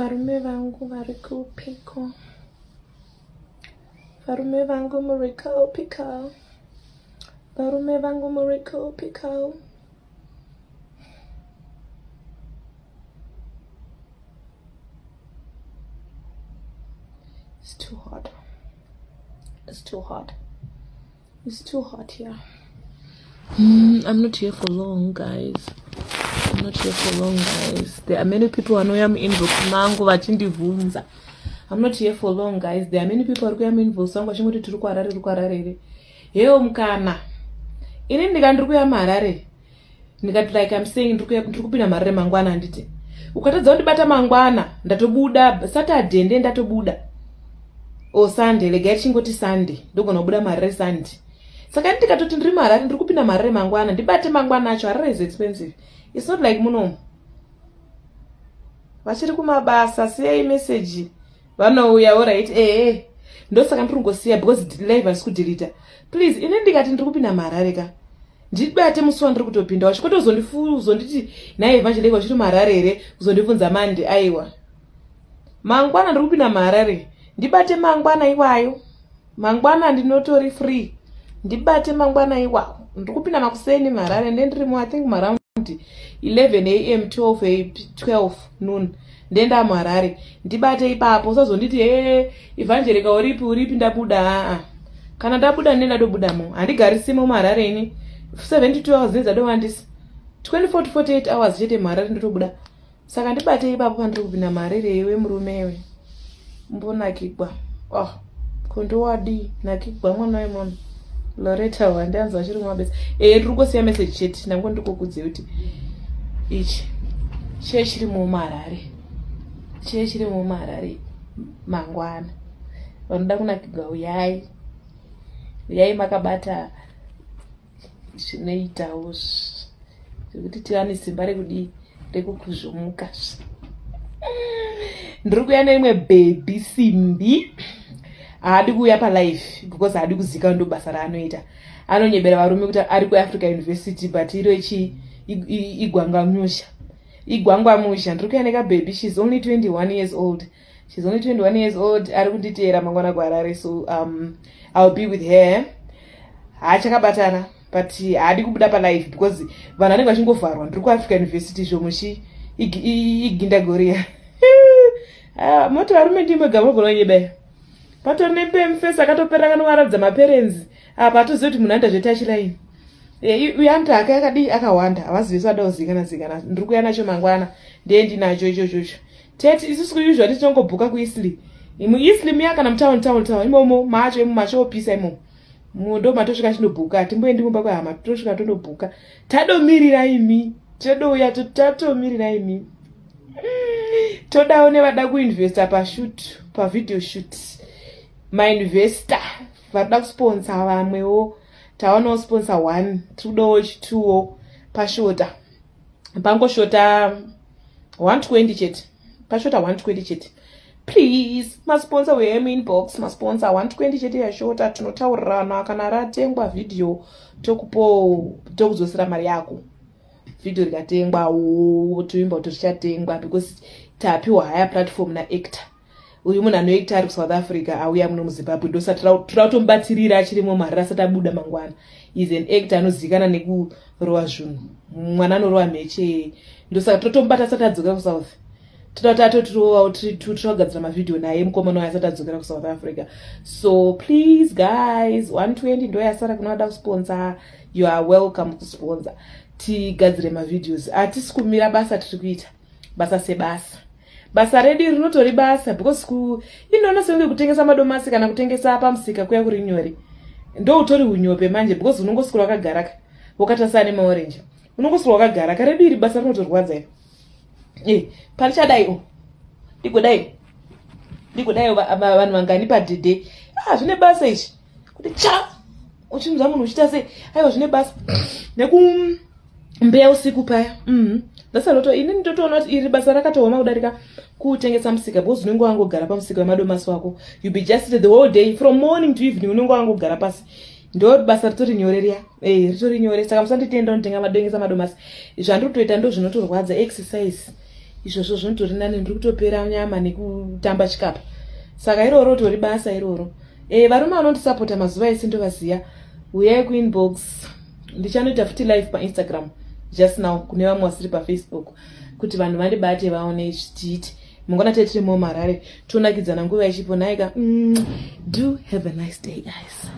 varume vangu vari kupiko varume vangu muri kupika varume vangu muri kupika It's too hot. It's too hot. It's too hot here. Mm, I'm not here for long, guys. I'm not here for long, guys. There are many people anouya muinbox mangu vachindibvunza. I'm not here for long, guys. There are many people vari kuuya muinbox vangu vachingoti tiri kuharare tiri kuharare here. Heyo mukana. Ini ndika ndiri kuuya muharare. Ndikati like I'm saying ndiri kupinda marare mangwana handiti. Ukatadza kundibata mangwana ndatobuda Saturday ndiye ndatobuda. O Sunday regai tichingoti Sunday ndogona kubuda marare Sunday. Saka ndikatoti ndiri muharare ndiri kupinda marare mangwana ndibate mangwana acho harare is expensive. Not like munomu. Vachiri kumabasa siyai meseji vanouya oright ehe ndosaka ndiri kungosiya because live handisi kudhirita please ine ndikati ndiri kupinda muharare ka ndibate musi wandiri kutopinda wacho kwete uzonditi nai evangelika uchiri muharare here uzondibvunza mande aiwa. Mangwana ndiri kupinda muharare ndibate mangwana iwayo. Mangwana ndinotori free. Ndibate mangwana iwayo. Ndiri kupinda makuseni muharare ndendirimu i think maround 11 am 12 12 noon. Ndenda muharare ndibate ipapo usazonditi he evangelika uripi uripi ndabuda? Aa. Kana ndabuda ndenda dobudamo handigarisimo muharare ini 72 hours nedzadowandisa 24 to 48 hours chete muharare ndotobuda. Saka ndibate ipapo pandiri kupinda murume iwe. Mbonakigwa oh kondowadi nakigwa mwana wemunhu loreta wandianzwa chiri mumabesa ee ndiri kungosiya meseji chete nango ndikokudze kuti ichi chiye chiri mumarare? Chiye chiri mumarare? Mangwana. Vanoda kunakigwa uyai. Uyai makabata zvinoitawo zvekuti tiva nesimba rekudii rekukuzvomuka ndiri kuya neimwe bhebhi simbi haadi kuuya palive because haadi kuzika ndo basa raanoita anonyebera varume kuti ari kuafrica university but iro chi igwangamusha. Igwangwamusha ndiri kuya nekabhebhi shes only 21 years old. Shes only 21 years old ari kunditeera mangwana kuharare so um, ill be with her. Haachakabatana but haadi kubuda palive because vanhu vanenge vachingovharwa. Ndiri kuafrica university zvomushi igindagoria moti varume ndimwe gamogononyebaya patori nepemufesi akatoperera kanowaradza maperenzi apa atozivi kuti munhu anda zvetachilaini uyo anoti aka yakadii akawanda havazivi sada kuzikana zikana ndiri kuya nacho mangwana ndee ndinacho ichochocho teti isusu kuusually tinongobhuka kuisli muisli muya kana mutauni tauni tauni imomo macho imo machoopisa imomo. Ndo matosvika chinobhuka hatimboendi mumba kwehama tosvika tondobhuka. Tadomirira imi todouya tatomirira imi. Todawo nevada kuinvesta pashut pavideo shut mainvesta varida kusponsa vamwewo. Taonawo sponsor one tikudawo chituwo pashota. Pangoshota 120 chete. Pashota 120 chete. Please masponsor weminbox masponsor 120 chete yashota tinotaurirana kana ratengwa vhidhiyo tokupo tokudzosera mari yako. Vhidhiyo rikatengwa toimba kuti richatengwa because tapiwa haya platform naactor uyu munhu anoacta ari kusouth africa auya muno muzimbabwe ndosa tira kutomubatsirira achirimo mari asati abuda mangwana. Is an actor anozikana nekurova zvinhu. Mwana anorova mheche ndosaka totomubata asati adzokera kusouth. Toda kuti atotitogadzira mavhidhiyo naye mukomana wayo asati adzokera kusouth africa. So please guys 120 ndo yasara kunoda kusponsa you are welcome kusponsa tigadzire mavhidhios hatisi kumira basa tiri kuita basa sebasa basa redu rinotori basa because inoona senge kutengesa madomasi kana kutengesa pamusika kuya kuri nyore. Ndoutori unyope manje because unongosukura wakagara ka wakatasana nemaorenji unongosukura wakagara ka redu iri basa rinotorwadza io e parichadaiwo ndigodai ndigodai vanhu vangani padhedhe. A zvine basa izvi kuti cha uchinzwa munhu uchiita sei? Aiwa zvine basa nekumbeya usiku paya. Ndasaloto ini ndotoona kuti iri basa rakatooma kudarika kutengesa musika because unenge wangogara pamusika wemadomasi wako. You be just the whole day from morning to evening unenge wangogara pasi. Ndo basa ritori nyore riya. E ritori nyore. Saka musanditenda unotenga madengesa madomasi. Zvandiri kutoita ndo zvinotorwadza exercise. Izvozvo zvinotori nani ndiri kutopera nyama nekutamba chikapa. Saka iroro tori basa iroro. E, varume vanondisapota mazuva ese ndovaziya uyai kuinbox ndichanoita futi live painstagram just now kune vamwe vasiri pafacebook kuti vanhu vandibate vaone zvitiiti mungona tetirimo marare tonakidzana nguva ichipo naika mm, do have a nice day guys